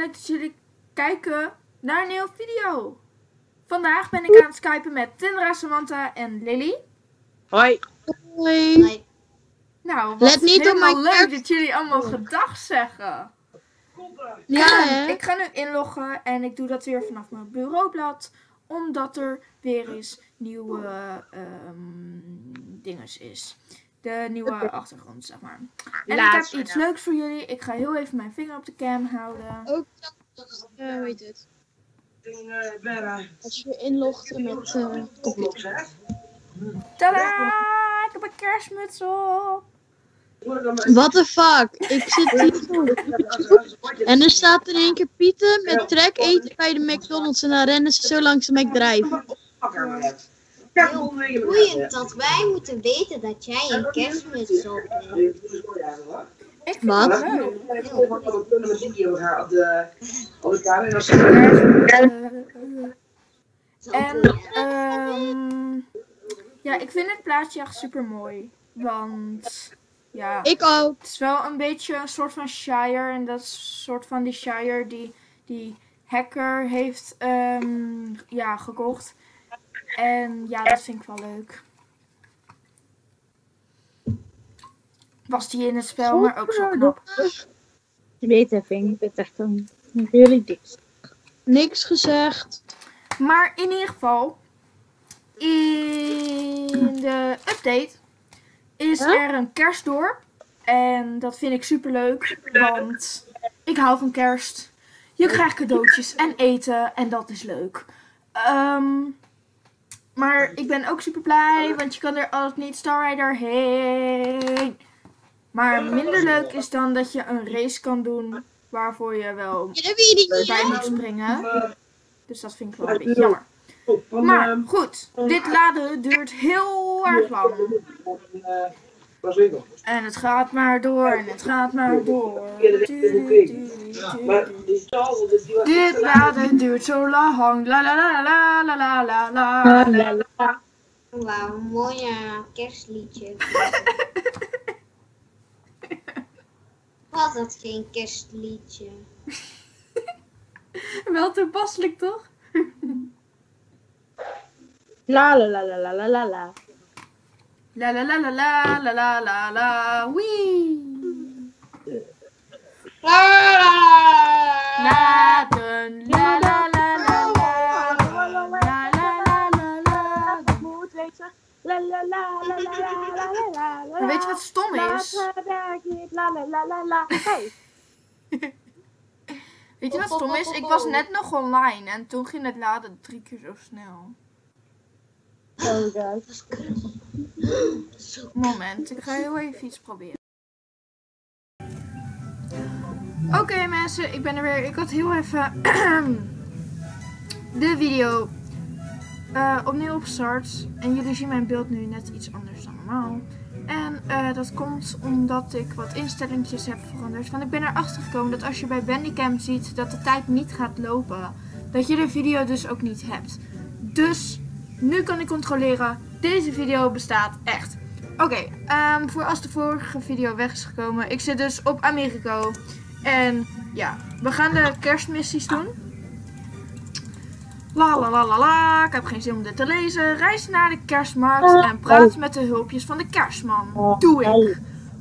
leuk dat jullie kijken naar een nieuwe video. Vandaag ben ik aan het skypen met Tindra, Samantha en Lily. Hoi. Hoi. Nou, wat Let niet op helemaal mijn leuk dat jullie allemaal gedag zeggen. Ja, hè? ik ga nu inloggen en ik doe dat weer vanaf mijn bureaublad. Omdat er weer eens nieuwe ehm dinges is. De nieuwe achtergrond, zeg maar. En ik heb iets leuks voor jullie. Ik ga heel even mijn vinger op de cam houden. Ook uh, hoe heet het? Als je inlogt met eh computer. Tadaa! Ik heb een kerstmuts op. What the fuck? Ik zit hier en er staat in één keer Pieten met trek eten bij de McDonald's en dan rennen ze zo langs de McDrive. Heel boeiend dat wij moeten weten dat jij een kerstmuts op hebt. Ik vind Wat? het leuk. Zo En boeiend. ehm ja, ik vind het plaatje echt super mooi. Want ja, Ik ook. het is wel een beetje een soort van Shire. En dat is een soort van die Shire die die hacker heeft ehm, ja, gekocht. En ja, dat vind ik wel leuk. Was die in het spel, maar ook zo knap. Je weet het, ik ben echt een really dik. Niks gezegd. Maar in ieder geval, in de update is Huh? er een kerstdorp. En dat vind ik super leuk, want ik hou van kerst. Je krijgt cadeautjes en eten en dat is leuk. Ehm, maar ik ben ook super blij, want je kan er altijd niet Star Rider heen. Maar minder leuk is dan dat je een race kan doen waarvoor je wel bij moet springen. Dus dat vind ik wel een beetje jammer. Maar goed, dit laden duurt heel erg lang. En het gaat maar door en het gaat maar door. Dit laden duurt zo lang. La la la la la la la la la la. Wauw, een mooi eh, kerstliedje. Was dat geen kerstliedje? Wel toepasselijk toch? La la la la la la la la. La la la la la la la la la. Wee. Laten. La la la la la. La la la la la. Moet weten. La la la la la la la weet je wat stom is? La la la la la. Hey. Weet je wat stom is? Ik was net nog online en toen ging het laden drie keer zo snel. Oh Moment, ik ga heel even iets proberen. Oké mensen, ik ben er weer. Ik had heel even de video eh, opnieuw opgestart. En jullie zien mijn beeld nu net iets anders dan normaal. En eh, dat komt omdat ik wat instellingjes heb veranderd. Want ik ben erachter gekomen dat als je bij Bandicam ziet dat de tijd niet gaat lopen, dat je de video dus ook niet hebt. Dus nu kan ik controleren, deze video bestaat echt. Oké, ehm, voor als de vorige video weg is gekomen. Ik zit dus op Americo. En ja, we gaan de kerstmissies doen. La la la la la. Ik heb geen zin om dit te lezen. Reis naar de kerstmarkt en praat met de hulpjes van de kerstman. Doe ik.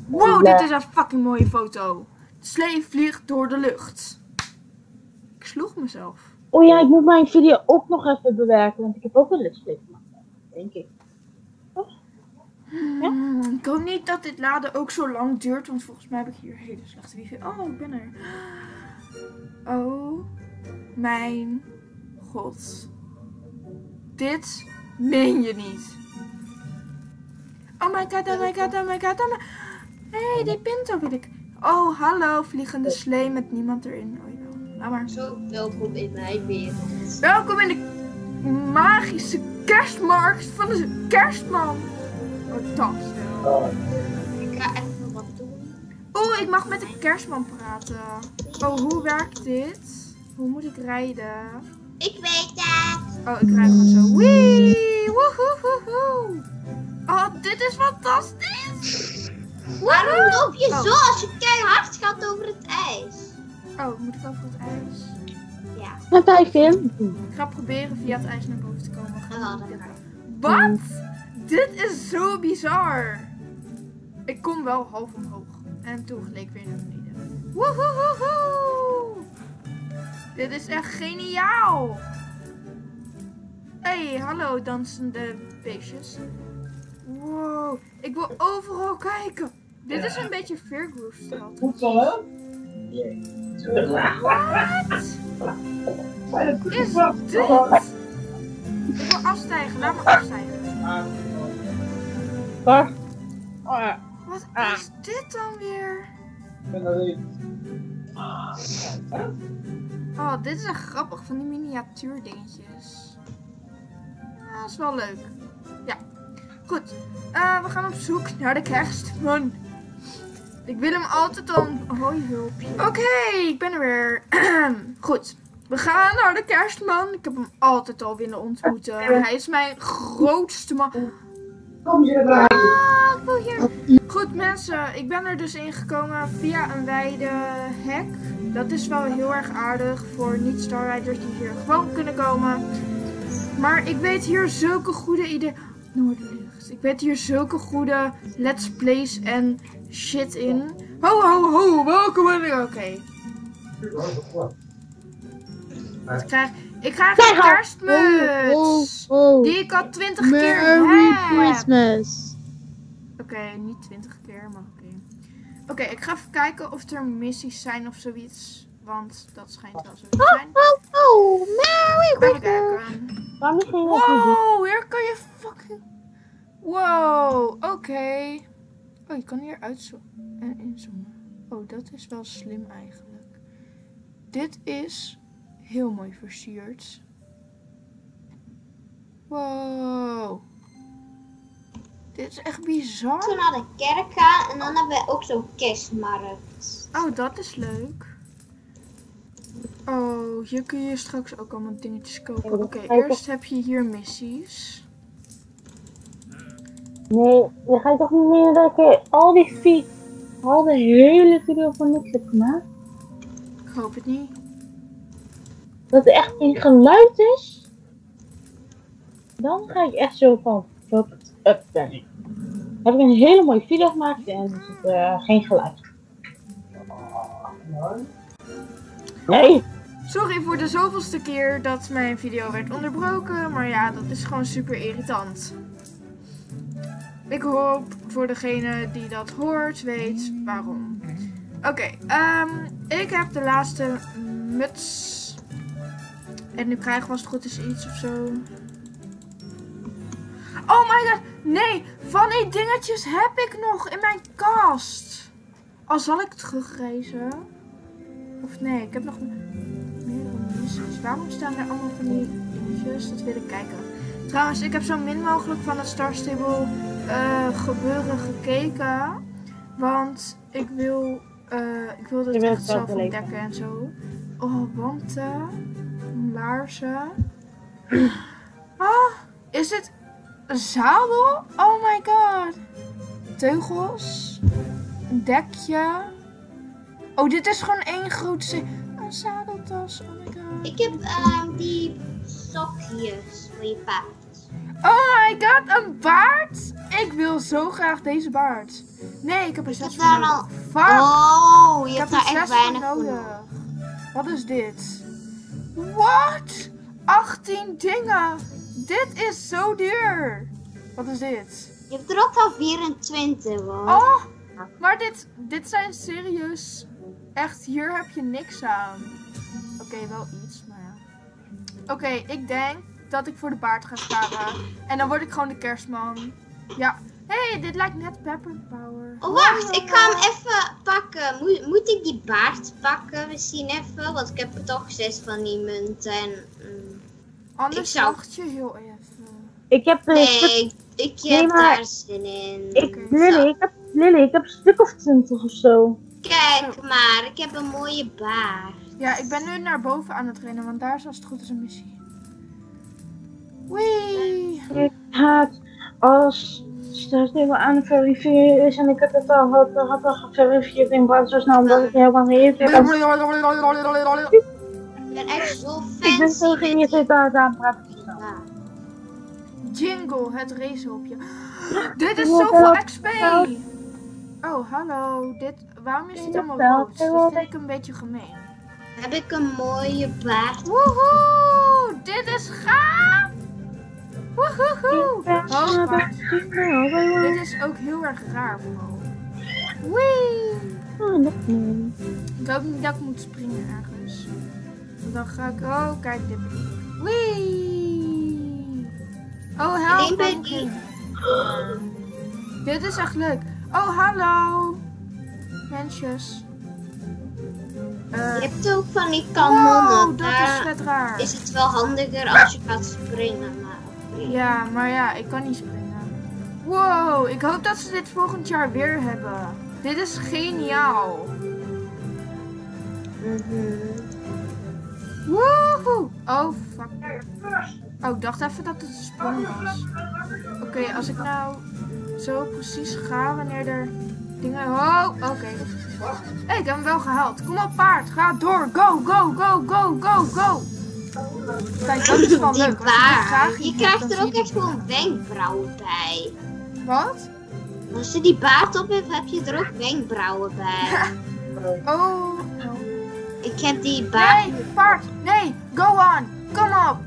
Wow, dit is een fucking mooie foto. De slee vliegt door de lucht. Ik sloeg mezelf. Oh ja, ik moet mijn video ook nog even bewerken, want ik heb ook een lesplek gemaakt. Denk ik. Hmm, ik hoop niet dat dit laden ook zo lang duurt, want volgens mij heb ik hier hele slechte wifi. Oh, ik ben er. Oh, mijn god. Dit meen je niet. Oh my god, oh my god, oh my god, oh my... Hé, hey, die pinto wil ik. Oh, hallo, vliegende slee met niemand erin. Laat maar. Zo, welkom in mijn wereld. Welkom in de magische kerstmarkt van de kerstman. Oh, dat. Ik ga even wat doen. Oeh, ik mag met de kerstman praten. Oh, hoe werkt dit? Hoe moet ik rijden? Ik weet het. Oh, ik rijd gewoon zo. Wee! Woehoehoehoe! Oh, dit is fantastisch! Waarom loop je Oh. zo als je keihard gaat over het ijs? Oh, moet ik over het ijs? Ja. Ik ga proberen via het ijs naar boven te komen. Gaan. Wat? Dit is zo bizar. Ik kom wel half omhoog. En toen gleed ik weer naar beneden. Woehoehoe! Dit is echt geniaal. Hey, hallo dansende beestjes. Wow, ik wil overal kijken. Dit is een beetje Fairgroove straat. Wat is dit? Ik wil afstijgen, laat me afstijgen. Waar? Oh. Wat is dit dan weer? Ik ben er. Oh, dit is echt grappig van die miniatuur dingetjes. Ja, dat is wel leuk. Ja, goed. Eh, we gaan op zoek naar de kerstman. Ik wil hem altijd al een hooihulpje. Oké, ik ben er weer. goed. We gaan naar de kerstman. Ik heb hem altijd al willen ontmoeten. Hij is mijn grootste man. Kom je erbij? Ah, ik wil hier. Goed mensen, ik ben er dus ingekomen via een wijde hek. Dat is wel heel erg aardig voor niet-starriders die hier gewoon kunnen komen. Maar ik weet hier zulke goede ideeën. Noorderlicht. Ik weet hier zulke goede let's plays en shit in. Ho, ho, ho, welkom in de... Oké. Ik krijg, ik krijg een kerstmuts. Oh, oh. Die ik al twintig keer Merry heb. Christmas. Oké, niet 20 keer, maar oké. Oké, ik ga even kijken of er missies zijn of zoiets. Want dat schijnt wel zo te zijn. Oh, oh, Merry Even Christmas. Wow, hier kan je fucking... Wow, oké. Oh, je kan hier uitzoomen en inzoomen. Oh, dat is wel slim eigenlijk. Dit is heel mooi versierd. Wow. Dit is echt bizar. Toen naar de kerk gaan en dan hebben we ook zo'n kerstmarkt. Oh, dat is leuk. Oh, hier kun je straks ook allemaal dingetjes kopen. Oké, eerst heb je hier missies. Nee, je gaat toch niet meer dat ik al die vi al de hele video van niks heb gemaakt? Ik hoop het niet. Dat het echt in geluid is? Dan ga ik echt zo van fucked up zijn. Heb ik een hele mooie video gemaakt en er zit eh, geen geluid. Nee, Sorry voor de zoveelste keer dat mijn video werd onderbroken, maar ja, dat is gewoon super irritant. Ik hoop voor degene die dat hoort, weet waarom. Oké, ehm, ik heb de laatste muts. En nu krijgen we als het goed is iets of zo. Oh my god, nee, van die dingetjes heb ik nog in mijn kast. Al zal ik terugreizen. Of nee, ik heb nog meerdere missies. Waarom staan er allemaal van die dingetjes? Dat wil ik kijken. Trouwens, ik heb zo min mogelijk van het Star Stable eh, gebeuren gekeken. Want ik wil, eh, ik wil wilt echt het zelf ontdekken en zo. Oh, wanten. Laarzen. Ah, is dit een zadel? Oh my god. Teugels. Een dekje. Oh, dit is gewoon één grote... se- Een zadeltas. Oh my god. Ik heb ehm, die sokjes voor je paard. Oh my god, een baard? Ik wil zo graag deze baard. Nee, ik heb er zes heb van daar nodig. Fuck. Oh, je ik hebt er daar zes echt weinig voor nodig. nodig. Wat is dit? Wat? 18 dingen. Dit is zo duur. Wat is dit? Je hebt er ook al 24 hoor. Oh, maar dit, dit zijn serieus. Echt, hier heb je niks aan. Oké, wel iets, maar ja. Oké, ik denk dat ik voor de baard ga staren. En dan word ik gewoon de kerstman. Ja. hey, dit lijkt net Pepper Power. Oh, wacht, ik ga hem even pakken. Moet, moet ik die baard pakken misschien even? Want ik heb toch zes van die munten. En, mm, Anders ik zou- wacht je heel even. ik heb een stuk, nee, ik, ik Nee, heb maar- daar zin in. ik. Lily, ik heb, Lily, ik heb een stuk of twintig of zo. Kijk maar, ik heb een mooie baard. Ja, ik ben nu naar boven aan het rennen, want daar is als het goed is een missie. Wee. Ik haat als nu wel aan het verifiëren is en ik had het al, had, had al geverifieerd in browser snel omdat ik helemaal niet heb. Ik ben echt zo Ik ben zo geïrriteerd aan het aanpraten. Jingle, het racehulpje. Dit is zoveel XP! Oh, hallo. Dit, waarom is dit allemaal rood? Dat vind ik een beetje gemeen. Heb ik een mooie baard? Woehoe! Dit is gaaf! Woehoe! Oh. Dit is ook heel erg raar vooral. Wee! Ik hoop niet dat ik moet springen ergens. Want Dan ga ik... Oh, kijk dit. Wee! Oh, help! Me. die- Dit is echt leuk. Oh, hallo! Mensjes. Eh, Je hebt ook van die kanonnen. wow, dat is Daar vet raar. is het wel handiger als je gaat springen. Ja, maar ja, ik kan niet springen. Wow, ik hoop dat ze dit volgend jaar weer hebben. Dit is geniaal. Mhm. Woehoe! Oh, fuck. Oh, ik dacht even dat het een sprong was. Oké, als ik nou zo precies ga wanneer er dingen... Oh, oké. Hé, ik heb hem wel gehaald. Kom op, paard. Ga door. Go, go, go, go, go, go. Kijk, dat is wel Die leuk. Als je krijgt er ook echt gewoon wenkbrauwen bij. Wat? Als je die baard op hebt, heb je er ook wenkbrauwen bij. Oh. Ik heb die baard. Nee, paard. Nee, go on. Kom op.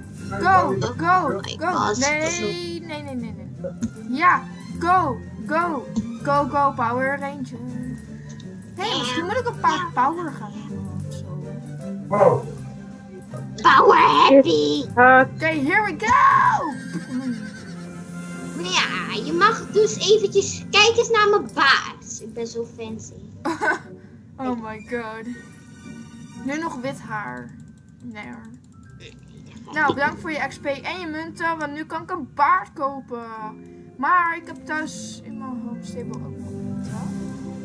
Go, go, Oh go. Is Nee, nee, nee, nee, nee. Ja, go, go. Go, go, Power Ranger. Hé, hey, misschien moet ik een paar power gaan doen of zo. Wow. Power happy! Oké, here we go. Maar ja, je mag dus eventjes. Kijk eens naar mijn baard. Ik ben zo fancy. Oh my god. Nu nog wit haar. Nee hoor. Nou, bedankt voor je XP en je munten, want nu kan ik een baard kopen. Maar ik heb thuis in mijn homestable ook nog munten.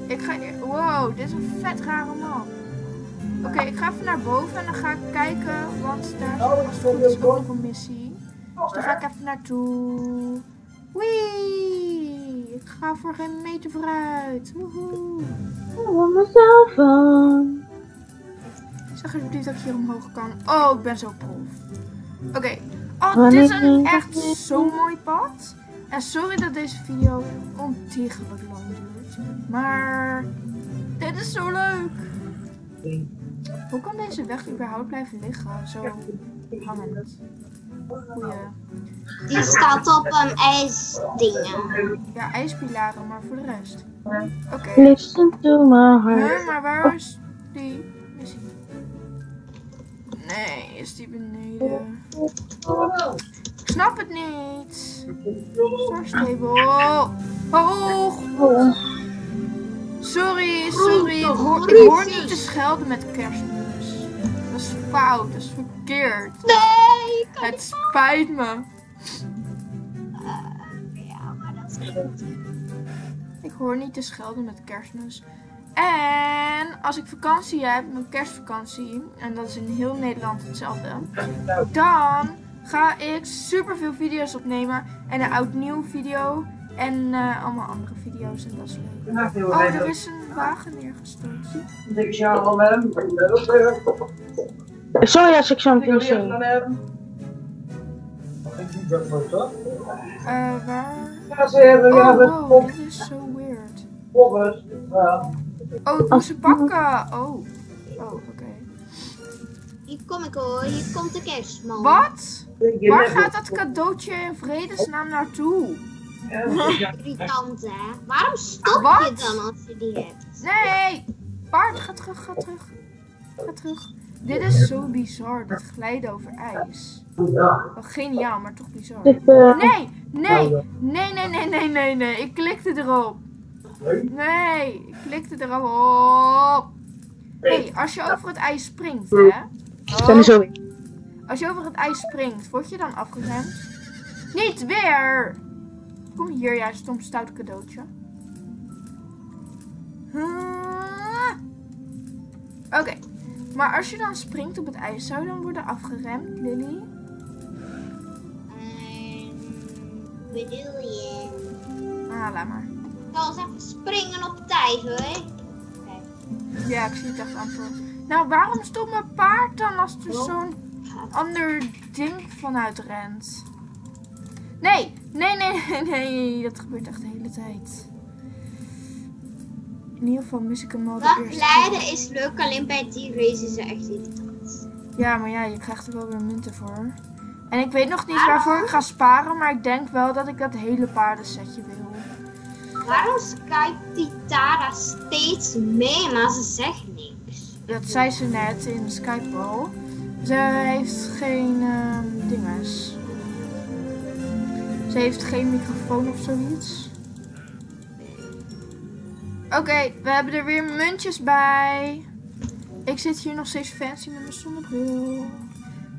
Ik ga... e- Wow, dit is een vet rare man. Oké, ik ga even naar boven en dan ga ik kijken, want daar is als het goed is ook nog een missie. Dus daar ga ik even naartoe. Wee! Ik ga voor geen meter vooruit. Woehoe! Oh, mezelf aan. Zeg alsjeblieft dat ik hier omhoog kan. Oh, ik ben zo prof. Oké. Oh, dit is een echt zo'n mooi pad. En sorry dat deze video ontiegelijk lang duurt. Maar dit is zo leuk. Hoe kan deze weg überhaupt blijven liggen? Zo hangend. Goeie. Die staat op een ijsdingen. Ja, ijspilaren, maar voor de rest. Oké. Listen to my heart. Huh, maar waar is die? Is die? Nee, is die beneden? Ik snap het niet. Star Stable. Hoog. Sorry, sorry. Ik hoor, ik hoor niet te schelden met kerstmis. Dat is fout, dat is verkeerd. Nee! Kan Het spijt me. Ja, maar dat is goed. Ik hoor niet te schelden met kerstmis. En als ik vakantie heb, mijn kerstvakantie, en dat is in heel Nederland hetzelfde, dan ga ik super veel video's opnemen. En een oud-nieuw video. En eh, allemaal andere video's en dat is leuk. Oh, er is een wagen neergestort. Ik zou wel met hem. Sorry als ik zo meteen Ik zing. doe dat voor toch? Eh, waar? Ja, ze hebben Oh, ja, wow, dit is zo weird. Oh, ik moet ze pakken. Oh, oh, oké. Hier kom ik hoor, hier komt de kerstman. Wat? Waar gaat dat cadeautje in vredesnaam naartoe? Irritant hè. Waarom stop je Wat? dan als je die hebt? Nee! Paard, ga terug, ga terug. Ga terug. Dit is zo bizar, dit glijden over ijs. Wel geniaal, maar toch bizar. Eh, Nee, nee, nee, nee, nee, nee, nee, nee. Ik klikte erop. Nee, ik klikte erop. Hé, hey, als je over het ijs springt, hè? zijn zo in. Als je over het ijs springt, word je dan afgeremd? Niet weer! Kom hier, jij stom stout cadeautje. Ah. Oké, maar als je dan springt op het ijs, zou je dan worden afgeremd, Lily? Ehm, bedoel je? Nou, laat maar. Ik zal eens even springen op tijd hoor. Ja, ik zie het echt aan voor. Nou, waarom stopt mijn paard dan als er zo'n ander ding vanuit rent? Nee, nee, nee, nee. Dat gebeurt echt de hele tijd. In ieder geval mis ik hem al de eerste. Wegleiden is leuk, alleen bij die race is er echt irritant. Ja, maar ja, je krijgt er wel weer munten voor. En ik weet nog niet waarvoor ik ga sparen, maar ik denk wel dat ik dat hele paardensetje wil. Waarom skypt die Tara steeds mee, maar ze zegt niks? Dat zei ze net in Skype al. Ze heeft geen ehm dinges. Heeft geen microfoon of zoiets. Oké, we hebben er weer muntjes bij. Ik zit hier nog steeds fancy met mijn zonnebril.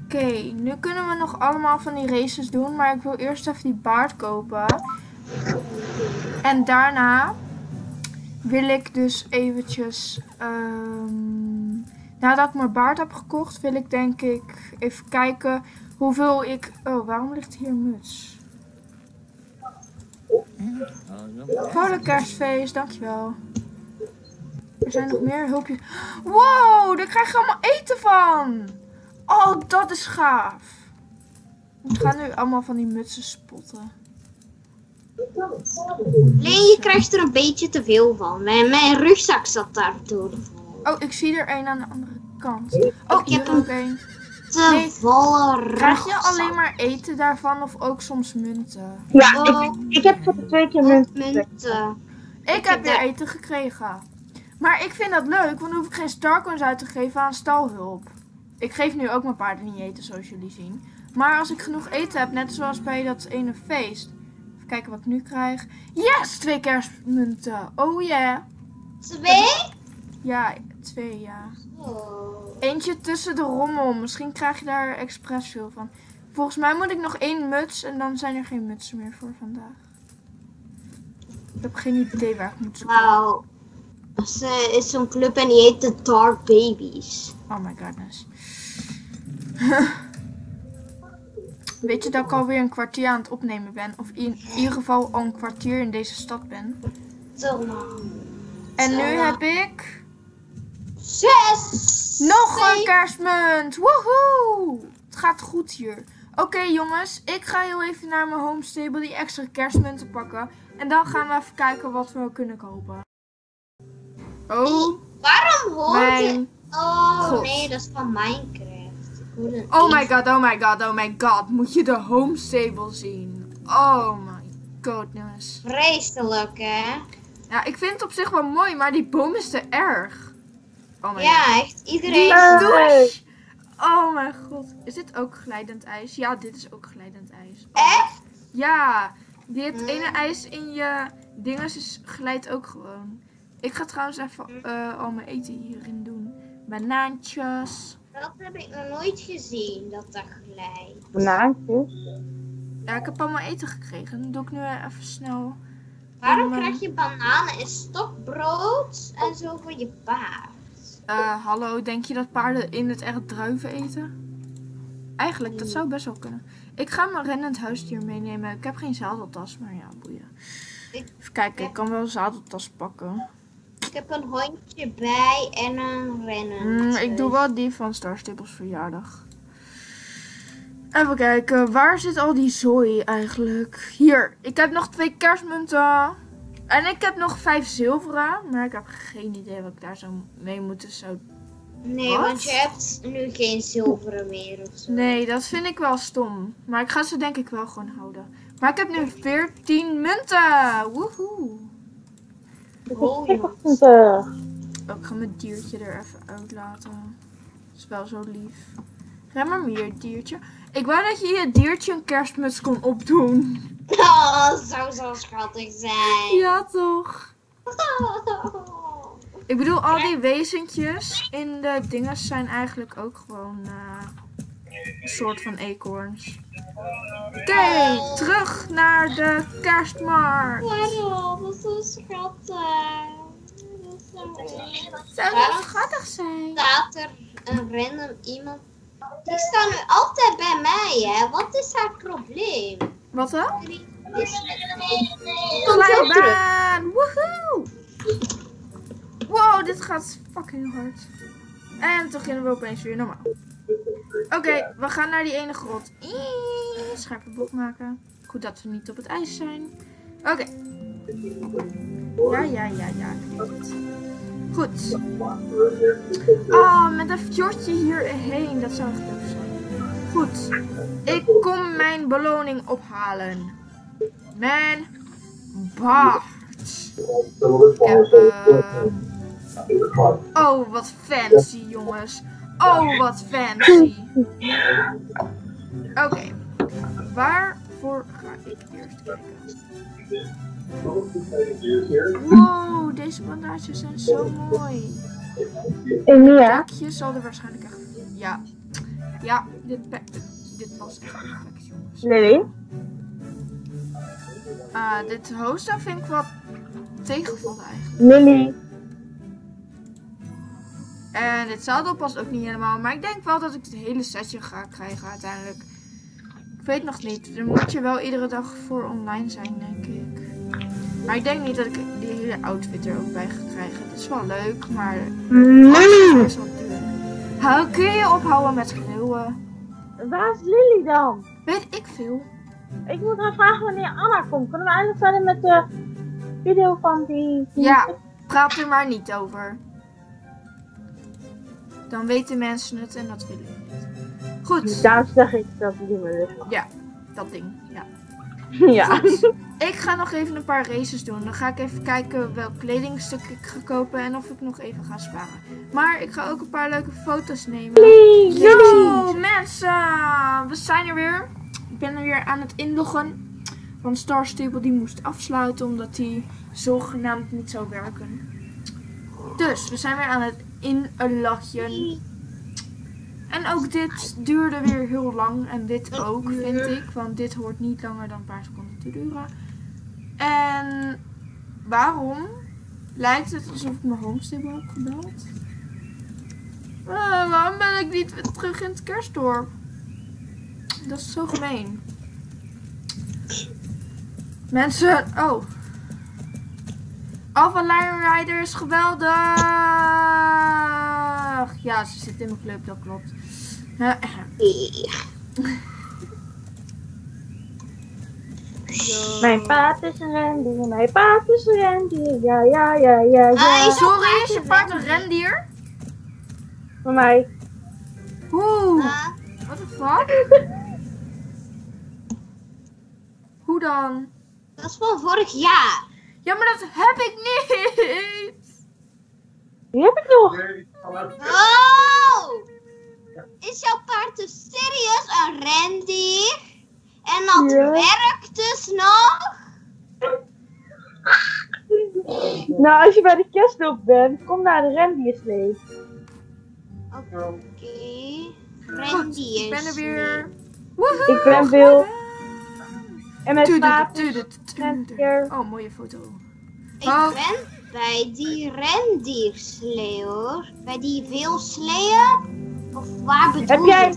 Oké, nu kunnen we nog allemaal van die races doen. Maar ik wil eerst even die baard kopen. En daarna wil ik dus eventjes... ehm, nadat ik mijn baard heb gekocht, wil ik denk ik even kijken hoeveel ik... Oh, waarom ligt hier een muts? Vrolijk kerstfeest, dankjewel. Er zijn nog meer hulpjes. Wow, daar krijg je allemaal eten van. Oh, dat is gaaf. Ik ga nu allemaal van die mutsen spotten. Nee, je krijgt er een beetje te veel van. Mijn, mijn rugzak zat daardoor vol. Oh, ik zie er een aan de andere kant. Oh, Ik heb ook een. Te Nee. volle rugzak. Krijg je alleen maar eten daarvan of ook soms munten? Ja, Oh. ik, ik heb voor de twee keer munt. munten? Ik heb heb weer eten gekregen. Maar ik vind dat leuk, want dan hoef ik geen starcoins uit te geven aan stalhulp. Ik geef nu ook mijn paarden niet eten, zoals jullie zien. Maar als ik genoeg eten heb, net zoals bij dat ene feest. Even kijken wat ik nu krijg. Yes, twee kerstmunten. Oh yeah. Twee? Ja, twee ja. Oh. Eentje tussen de rommel. Misschien krijg je daar expres veel van. Volgens mij moet ik nog één muts en dan zijn er geen mutsen meer voor vandaag. Ik heb geen idee waar ik moet zoeken. Wauw. Er is zo'n club en die heet de Dark Babies. Oh my godness. Weet je dat ik alweer een kwartier aan het opnemen ben? Of in ieder geval al een kwartier in deze stad ben. Zo lang. En nu heb ik Zes! nog een kerstmunt. Woehoe! Het gaat goed hier. Oké jongens, ik ga heel even naar mijn homestable die extra kerstmunten pakken. En dan gaan we even kijken wat we kunnen kopen. Oh, Waarom hoor je... mijn... Oh God. nee, dat is van Minecraft. Oh my god, oh my god, oh my god. Moet je de homestable zien. Oh my goodness. Vreselijk, hè? Ja, ik vind het op zich wel mooi, maar die boom is te erg. Oh god. Ja, echt. Iedereen... Douche. Oh mijn god. Is dit ook glijdend ijs? Ja, dit is ook glijdend ijs. Echt? Ja, dit Hmm. ene ijs in je dinges is, glijdt ook gewoon. Ik ga trouwens even eh, al mijn eten hierin doen. Banaantjes. Dat heb ik nog nooit gezien, dat dat glijdt. Banaantjes. Ja, ik heb al mijn eten gekregen. Dan doe ik nu even snel. Waarom Om, eh, krijg je bananen en stokbrood en zo voor je paard? Eh, hallo, denk je dat paarden in het echt druiven eten? Eigenlijk, dat zou best wel kunnen. Ik ga mijn rennend huisdier meenemen. Ik heb geen zadeltas, maar ja, boeien. Even kijken, ik kan wel een zadeltas pakken. Ik heb een hondje bij en een rennen. Mm, ik doe wel die van Star Stables verjaardag. Even kijken, waar zit al die zooi eigenlijk? Hier, ik heb nog twee kerstmunten. En ik heb nog vijf zilveren. Maar ik heb geen idee wat ik daar zou mee moeten zou Nee, Wat? want je hebt nu geen zilveren meer of zo. Nee, dat vind ik wel stom. Maar ik ga ze denk ik wel gewoon houden. Maar ik heb nu 14 munten. Woehoe. Oh, jongens. 20. Ik ga mijn diertje er even uitlaten. Dat is wel zo lief. Rem maar hier, diertje. Ik wou dat je je diertje een kerstmuts kon opdoen. Oh, dat zou zo schattig zijn. Ja, toch? Ik bedoel, al die wezentjes in de dingen zijn eigenlijk ook gewoon eh, een soort van eekhoorns. Oké, terug naar de kerstmarkt. Waarom? Dat is zo schattig. Zou dat schattig zijn? Staat er een random iemand? Die staat nu altijd bij mij, hè? Wat is haar probleem? Wat dan? Glijbaan! Woehoe! Wow, dit gaat fucking hard. En toen gingen we opeens weer normaal. Oké, we gaan naar die ene grot. Scherpe bocht maken. Goed dat we niet op het ijs zijn. Oké. Ja, ja, ja, ja. Ik weet het. Goed. Oh, met een fjordje hierheen. Dat zou echt leuk zijn. Goed. Ik kom mijn beloning ophalen. Mijn baard. Ik heb, eh, Oh, wat fancy, jongens. Oh, wat fancy. Oké. Waarvoor ga ik eerst kijken? Wow, deze bandages zijn zo mooi. Emilia, Pakje zal er waarschijnlijk echt... Ja. Ja, dit, dit was echt perfect, jongens. Lily. Ah, dit hosten vind ik wat tegenvallen eigenlijk. Lily. En dit zadel past ook niet helemaal. Maar ik denk wel dat ik het hele setje ga krijgen uiteindelijk. Ik weet nog niet. Dan moet je wel iedere dag voor online zijn, denk ik. Maar ik denk niet dat ik die hele outfit er ook bij ga krijgen. Het is wel leuk, maar Lily. is wel duur. Hou, kun je ophouden met schreeuwen? Waar is Lily dan? Weet ik veel. Ik moet haar vragen wanneer Anna komt. Kunnen we eindelijk verder met de video van die... die- Ja, praat er maar niet over. Dan weten mensen het en dat willen we niet. Goed, Daarom zeg ik dat doen we dat ding. Ja. Ja. Goed. Ik ga nog even een paar races doen. Dan ga ik even kijken welk kledingstuk ik ga kopen en of ik nog even ga sparen. Maar ik ga ook een paar leuke foto's nemen. Lily. Yo mensen, we zijn er weer. Ik ben er weer aan het inloggen. Want Star Stable die moest afsluiten omdat die zogenaamd niet zou werken. Dus we zijn weer aan het inloggen. En ook dit duurde weer heel lang. En dit ook, vind ik. Want dit hoort niet langer dan een paar seconden te duren. En waarom lijkt het alsof ik mijn homestable heb gebeld? Ah, waarom ben ik niet terug in het kerstdorp? Dat is zo gemeen. Mensen, oh. Alpha Lion Rider is geweldig. Ja, ze zit in mijn club, dat klopt. Eh, Zo. Mijn paard is een rendier, mijn paard is een rendier. Ja, ja, ja, ja, ja. is- Sorry, is je paard een rendier? Voor mij. Oeh, Ah, what the fuck? Hoe dan? dat is van vorig jaar. Ja, maar dat heb ik niet. Die heb ik nog. Oh! Is jouw paard dus serieus een rendier? En dat Ja. werkt dus nog? Nou, als je bij de kerstdorp bent, kom naar de rendierslee. Oké. Goed, ik ben er weer. Ik ben Wil. En mijn rendier. Oh, mooie foto. Ik Oh. ben bij die rendierslee hoor. Bij die veelsleeën? Of waar bedoel Heb je? jij,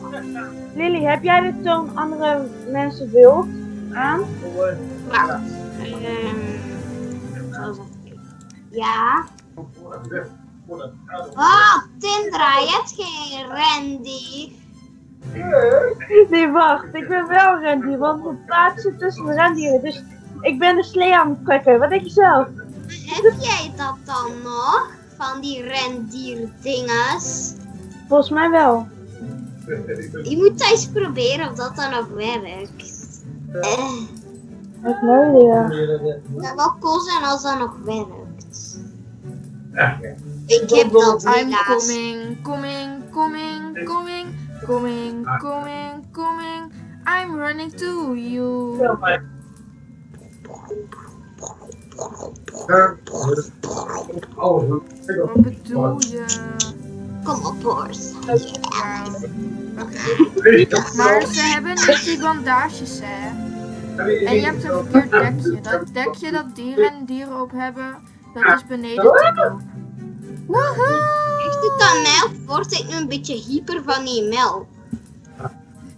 Lily, heb jij de toon andere mensen wilt aan? Nou, ehm, ik. Ja. Oh, Tindra, je hebt geen rendier. Nee, wacht. Ik ben wel rendier, want mijn paard zit tussen rendieren. Dus ik ben de slee aan het trekken. Wat denk je zelf? Heb jij dat dan nog? Van die rendierdinges? Volgens mij wel. Je moet eens proberen of dat dan nog werkt. Eh, Wat mooi, ja. dat zou wel cool zijn als dat nog werkt. Ik heb dat I'm helaas. coming, coming, coming, coming, coming, coming, coming. I'm running to you. Oh, Wat bedoel je? Kom op, Horst. Ja, Oké. Maar ze hebben niet die bandages, hè. En je hebt een verkeerd dekje. Dat dekje dat dieren en dieren op hebben, dat is beneden te koop. Woehoe! Heeft het dan melk? Word ik nu een beetje hyper van die melk?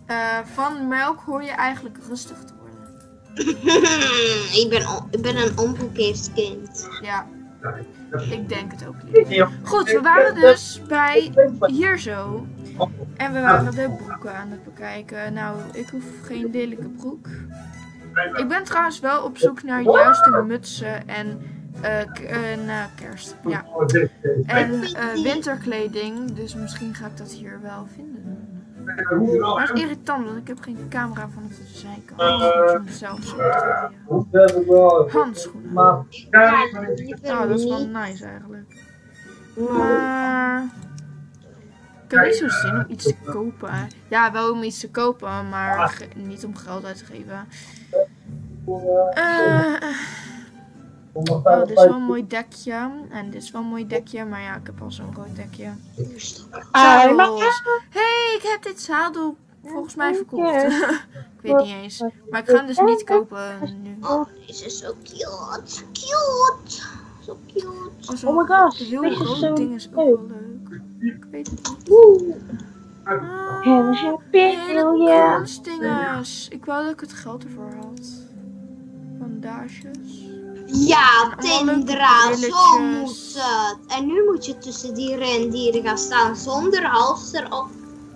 Eh, van melk hoor je eigenlijk rustig te worden. ik, ben ik ben een onbekeerd kind. Ja, ik denk het ook niet. Goed, we waren dus bij hier zo. En we waren de broeken aan het bekijken. Nou, ik hoef geen lelijke broek. Ik ben trouwens wel op zoek naar juiste mutsen en eh, eh, kerst. Ja. En eh, winterkleding, dus misschien ga ik dat hier wel vinden. Maar het is irritant, want ik heb geen camera vanaf de zijkant. Ik moet zelf zo draaien. Handschoenen. Nou, dat is wel nice eigenlijk. Maar... Ik heb niet zo zin om iets te kopen. Ja, wel om iets te kopen, maar niet om geld uit te geven. Eh, oh, dit is wel een mooi dekje. En dit is wel een mooi dekje, maar ja, ik heb al zo'n rood dekje. Maar Zadels. hey, ik heb dit zadel volgens mij verkocht. ik weet niet eens. Maar ik ga hem dus niet kopen nu. Oh, deze is zo cute. Cute. Zo cute. Oh, Oh my gosh, heel zo ding is ook leuk. wel leuk. Ik weet het niet. Oeh, Ah, en happy hele new year. Ik wou dat ik het geld ervoor had. Bandages. Ja, Tindra, zo moet het. En nu moet je tussen die rendieren gaan staan zonder halster of,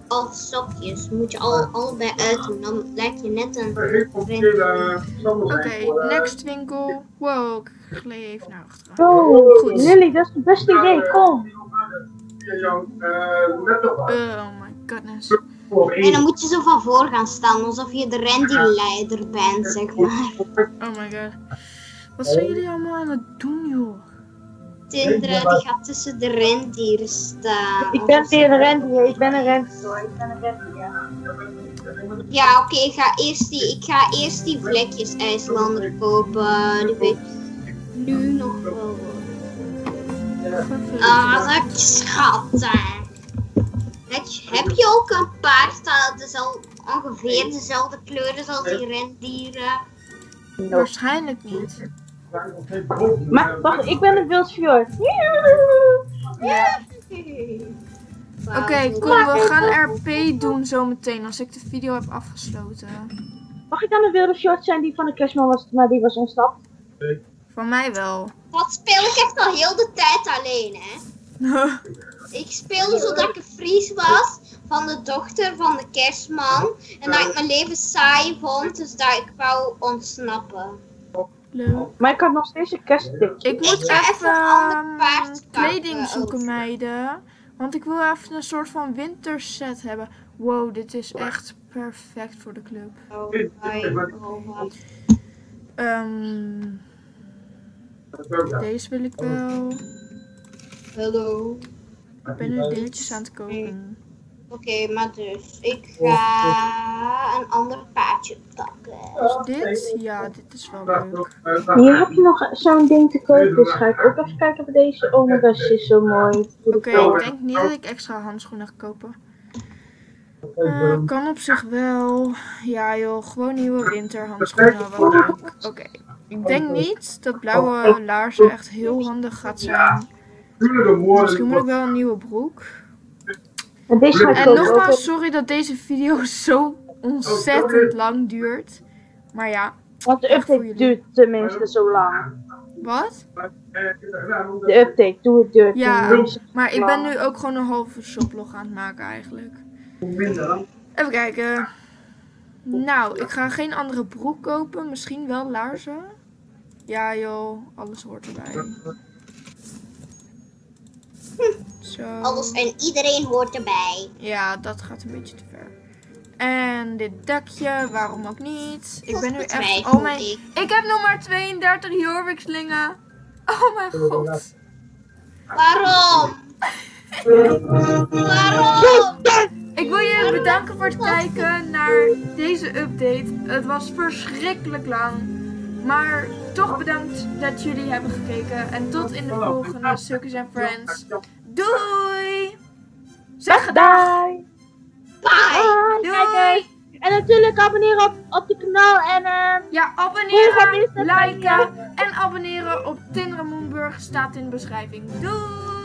of sokjes. Moet je al, allebei uitdoen, dan lijkt je net een rendier. Oké, next winkel. Wow, ik gleed even naar achteren. Oh, Goed. Lily, dat is het beste idee. Kom. Oh my goodness. En dan moet je zo van voor gaan staan, alsof je de rendierleider bent, zeg maar. Oh my god. Wat zijn jullie allemaal aan het doen, joh? Tindra, die gaat tussen de rendieren staan. Ik ben weer een rendier. Ik ben een rendier. Ik ben een rendier. Ja, oké, ik ga eerst die, ik ga eerst die vlekjes IJslander kopen. Die weet ik nu nog wel. Ah, dat. Heb je, heb je ook een paard dat dezel- ongeveer dezelfde kleur is als die rendieren? Waarschijnlijk niet. Maar wacht, ik ben een wild fjord. Oké, kom, we gaan RP doen zometeen als ik de video heb afgesloten. Mag ik dan een wilde fjord zijn die van de kerstman was, maar die was ontsnapt? Van mij wel. Dat speel ik echt al heel de tijd alleen, hè. Ik speelde zodat ik een Fries was van de dochter van de kerstman. En dat ik mijn leven saai vond, dus dat ik wou ontsnappen. Leuk. Maar ik had nog steeds een kerststick. Ik moet even even een ander ehm, paard kleding zoeken, meiden. Want ik wil even een soort van winterset hebben. Wow, dit is echt perfect voor de club. Oh, my God. Ehm, deze wil ik wel. Hallo. Ik ben nu dingetjes aan het kopen. Oké, maar dus, ik ga een ander paardje pakken. Dus dit? Ja, dit is wel leuk. Hier heb je nog zo'n ding te kopen. Dus ga ik ook even kijken bij deze. Oh die is zo mooi. Oké, ik denk niet dat ik extra handschoenen ga kopen. Eh, kan op zich wel. Ja joh, gewoon nieuwe winterhandschoenen. Leuk. Oké. Ik denk niet dat blauwe laarzen echt heel handig gaat zijn. Misschien moet ik wel een nieuwe broek. En deze ga ik En kopen. ook nogmaals, sorry dat deze video zo ontzettend lang duurt. Maar ja, Want de update duurt tenminste zo lang. wat? De update doet duurt Ja, maar ik ben nu ook gewoon een halve shoplog aan het maken eigenlijk. Even kijken. Nou, ik ga geen andere broek kopen. Misschien wel laarzen. Ja joh, alles hoort erbij. Zo. Alles en iedereen hoort erbij. Ja, dat gaat een beetje te ver. En dit dekje, waarom ook niet? Ik ben nu echt... Oh mijn... ik. Ik heb nog maar 32 Jorvikslingen. Oh mijn god. Waarom? Waarom? Ik wil jullie bedanken voor het kijken naar deze update. Het was verschrikkelijk lang. Maar toch bedankt dat jullie hebben gekeken. En tot in de volgende Suckers and Friends. Doei! Zeg dag! Bye! Bye. Bye, Doei! kijkers! En natuurlijk abonneren op, op het kanaal en ehm Ja, abonneren, liken en abonneren op Tindra Moenburg staat in de beschrijving. Doei!